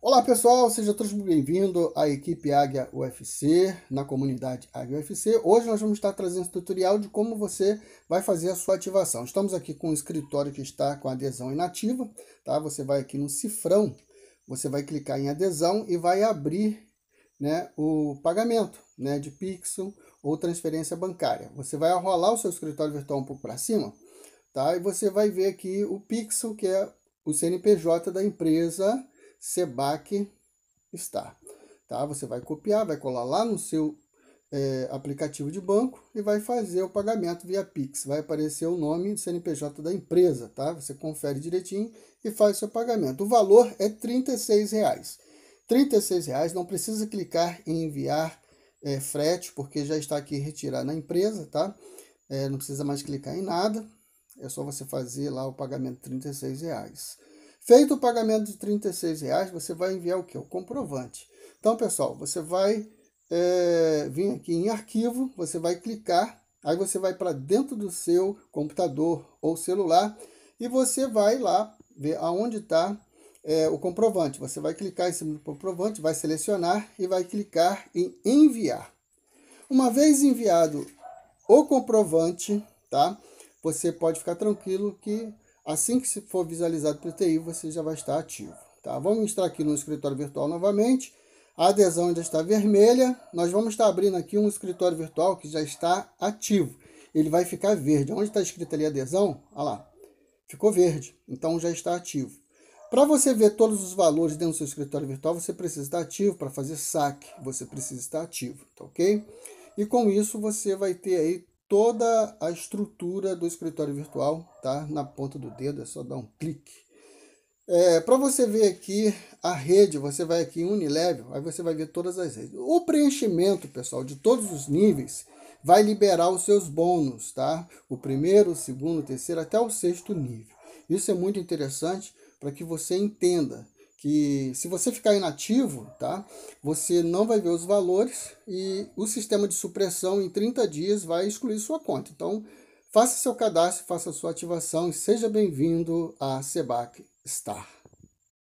Olá pessoal, seja todos bem-vindos à equipe Águia UFC, na comunidade Águia UFC. Hoje nós vamos estar trazendo um tutorial de como você vai fazer a sua ativação. Estamos aqui com o escritório que está com adesão inativa, tá? Você vai aqui no cifrão, você vai clicar em adesão e vai abrir né, o pagamento né, de Pixel ou transferência bancária. Você vai arrolar o seu escritório virtual um pouco para cima, tá? E você vai ver aqui o Pixel, que é o CNPJ da empresa Sebac Star. Tá? Você vai copiar, vai colar lá no seu é, aplicativo de banco e vai fazer o pagamento via Pix. Vai aparecer o nome do CNPJ da empresa, tá? Você confere direitinho e faz seu pagamento. O valor é R$ 36,00. R$ reais não precisa clicar em enviar é, frete, porque já está aqui retirado na empresa, tá? É, não precisa mais clicar em nada, é só você fazer lá o pagamento R$ 36,00. Feito o pagamento de R$ 36,00, você vai enviar o que? O comprovante. Então, pessoal, você vai é, vir aqui em arquivo, você vai clicar, aí você vai para dentro do seu computador ou celular e você vai lá ver aonde está é, o comprovante. Você vai clicar em cima do comprovante, vai selecionar e vai clicar em enviar. Uma vez enviado o comprovante, tá? Você pode ficar tranquilo que Assim que for visualizado pelo TI, você já vai estar ativo. Tá? Vamos entrar aqui no escritório virtual novamente. A adesão ainda está vermelha. Nós vamos estar abrindo aqui um escritório virtual que já está ativo. Ele vai ficar verde. Onde está escrito ali adesão, olha lá, ficou verde. Então já está ativo. Para você ver todos os valores dentro do seu escritório virtual, você precisa estar ativo. Para fazer saque, você precisa estar ativo, tá ok? E com isso você vai ter aí toda a estrutura do escritório virtual, tá? Na ponta do dedo, é só dar um clique. É, Para você ver aqui a rede, você vai aqui em Unilevel, aí você vai ver todas as redes. O preenchimento, pessoal, de todos os níveis vai liberar os seus bônus, tá? O primeiro, o segundo, o terceiro, até o sexto nível. Isso é muito interessante para que você entenda que se você ficar inativo, tá? Você não vai ver os valores e o sistema de supressão em 30 dias vai excluir sua conta. Então, faça seu cadastro, faça sua ativação e seja bem-vindo à Sebac Star.